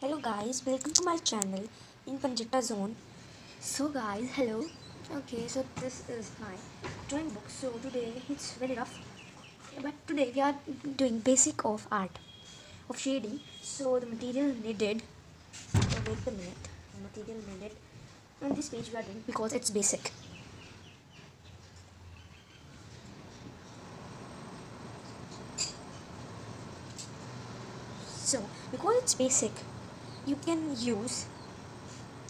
guys, welcome to my channel in Panjeta Zone. So guys, hello. Okay, so this is my drawing book. So today it's very rough, but today we are doing basic of art, of shading. So the material needed. Oh, wait a minute. The material needed on this page we are doing because it's basic. So because it's basic, you can use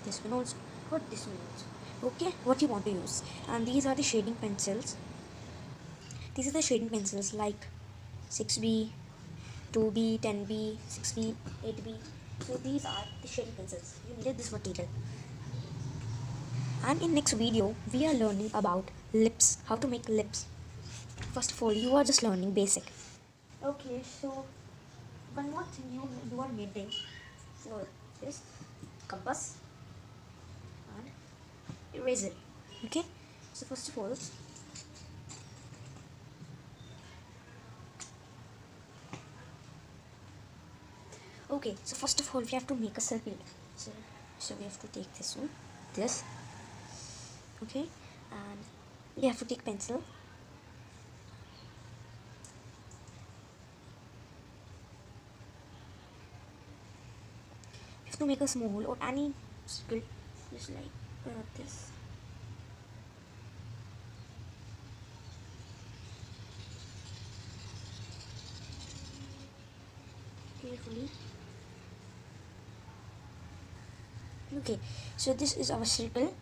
this one also or this one also. Okay, what you want to use. And these are the shading pencils. These are the shading pencils like 6B, 2B, 10B, 6B, 8B. So these are the shading pencils. You needed this material. And in next video, we are learning about lips, how to make lips. First of all, you are just learning basic. Okay, so one more thing you you are needing so this compass. And eraser okay. So first of all okay so first of all we have to make a circle. So so we have to take this one this. Okay. And we have to take pencil to make a small or any circle just like this. Carefully. Okay so this is our circle.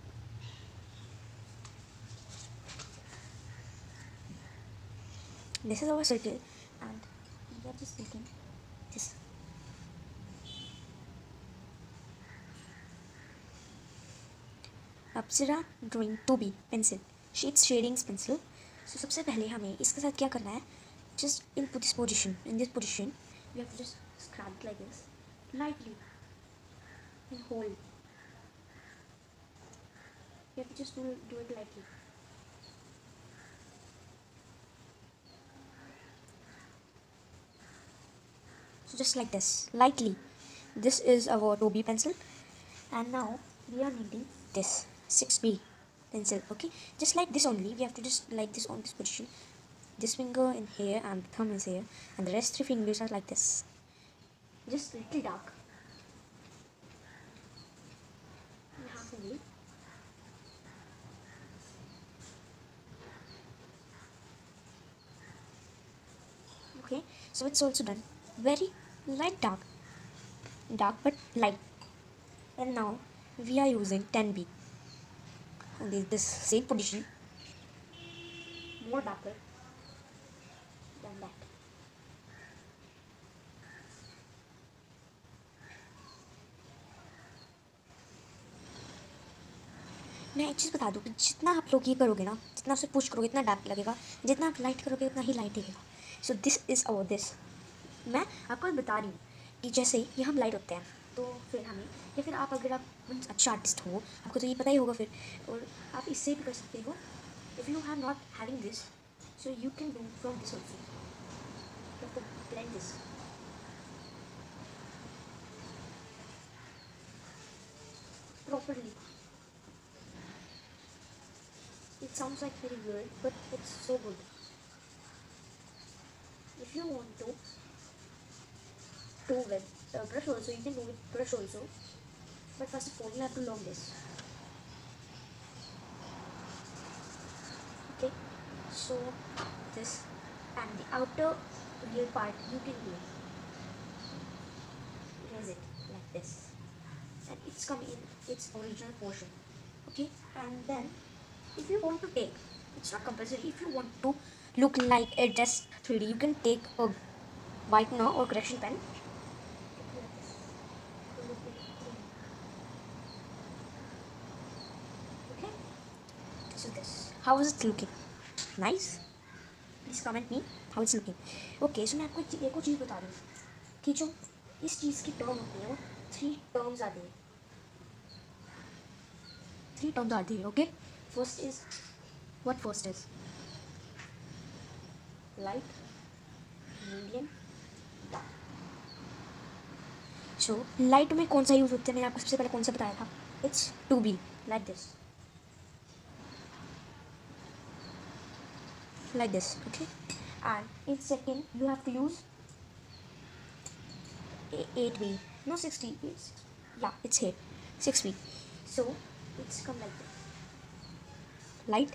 This is our circle. And we are just taking this Apsara drawing two B pencil sheets shadings pencil so सबसे पहले हमें इसके साथ क्या करना है just in this position in this position we have just scrap like this lightly and hold you have to just do, do it lightly so just like this lightly this is our 2b pencil and now we are needing this 6b pencil okay just like this only. We have to just like this on this position. This finger in here and thumb is here and the rest three fingers are like this. Just little dark. Okay so it's also done. Very light dark. Dark but light. And now we are using 10b and this, this same position. More darker than that. मैं एक चीज़ बता दूँ कि जितना आप लोग ये करोगे ना जितना उसे पुश करोगे इतना डार्क लगेगा। जितना आप लाइट करोगे उतना ही लाइट दिखेगा। So this is our this मैं आपको बता रही हूँ कि जैसे ही ये हम लाइट होते हैं तो फिर हमें, या फिर आप अगर आप अच्छा आर्टिस्ट हो, आपको तो ये पता ही होगा फिर, और आप इससे भी कर सकते हो if you have not having this so you can do from this also blend this properly. It sounds like very weird, but it's so good. If you want to, do with uh, brush also you can do with brush also. But first of all you have to learn this. Okay so this and the outer real part you can do. Raise it like this. And it's coming in its original portion. Okay and then if you want to take it's not compulsory if you want to look like a just 3d you can take a whitener or correction pen this is is looking nice please comment me how is looking okay so मैं आपको एक और चीज़ बता हूँ कि जो इस चीज़ की टर्म होती है वो थ्री टर्म्स आती है थ्री टर्म्स आती है okay first is what first is light medium dark. So light में कौन सा यूज़ होता है? मैंने आपको सबसे पहले कौन सा बताया था? It's to be like this like this okay? And in second you have to use 8b no 60 it's, yeah it's here. 6b so it's come like this. Light.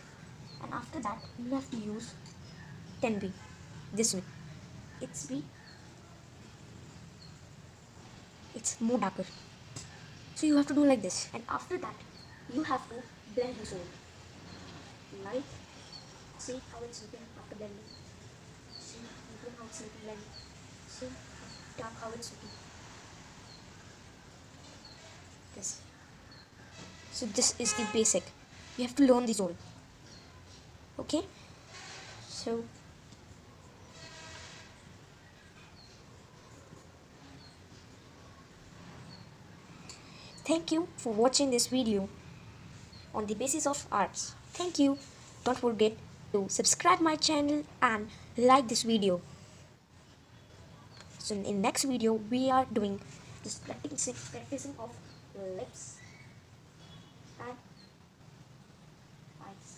And after that you have to use 10b this way. It's b. It's more darker. So you have to do like this. And after that you have to blend this light see how it's looking after blending see look how it's looking blending see dark how it's looking this so this is the basic. You have to learn these all. Okay? So thank you for watching this video on the basis of arts. Thank you. Don't forget to subscribe my channel and like this video. So in next video we are doing this practicing practicing of lips and eyes.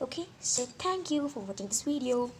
Okay so thank you for watching this video